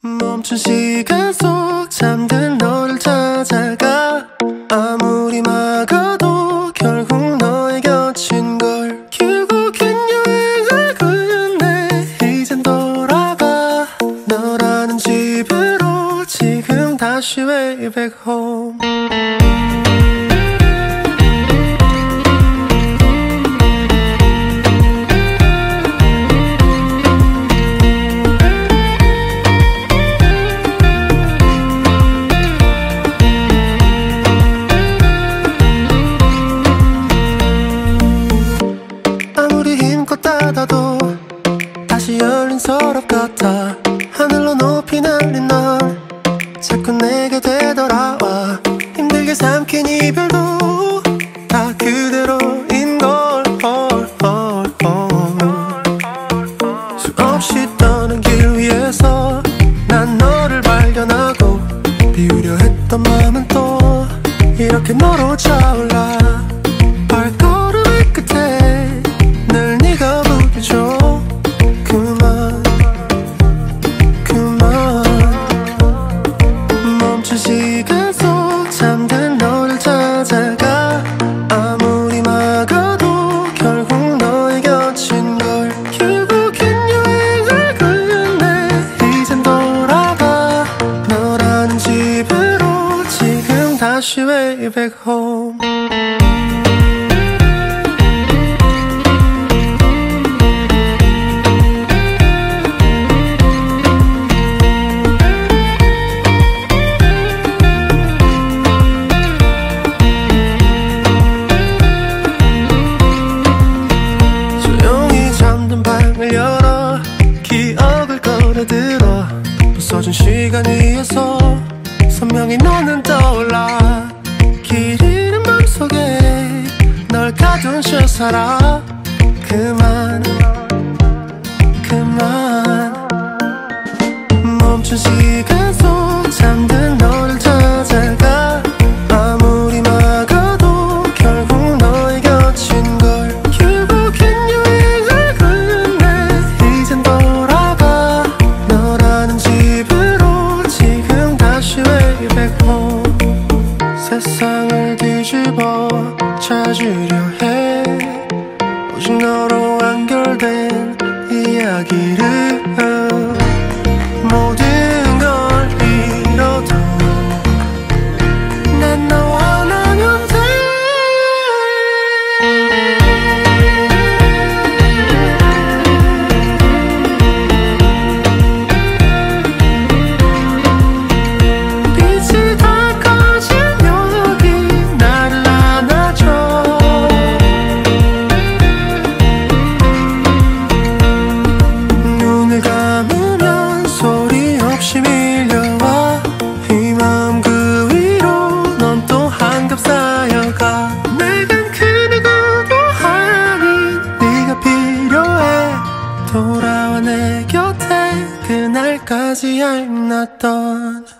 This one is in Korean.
멈춘 시간 속 잠든 너를 찾아가. 아무리 막아도 결국 너의 곁인 걸 결국엔 여행을 끝내 이젠 돌아가. 너라는 집으로 지금 다시 way back home 닫아도 다시 열린 서랍 같아 결국엔 여행을 끝내 이젠 돌아가. 너라는 집으로 지금 다시 way back home 부서진 시간 위에서 선명히 너는 떠올라. 길 잃은 맘속에 널 가둔 채 살아 그만 그만. 멈춘 시 세상을 뒤집어 찾으려 해. 오직 너 쌓여가 내겐 그 누구도 아닌 네가 필요해. 돌아와 내 곁에 그날까지 not done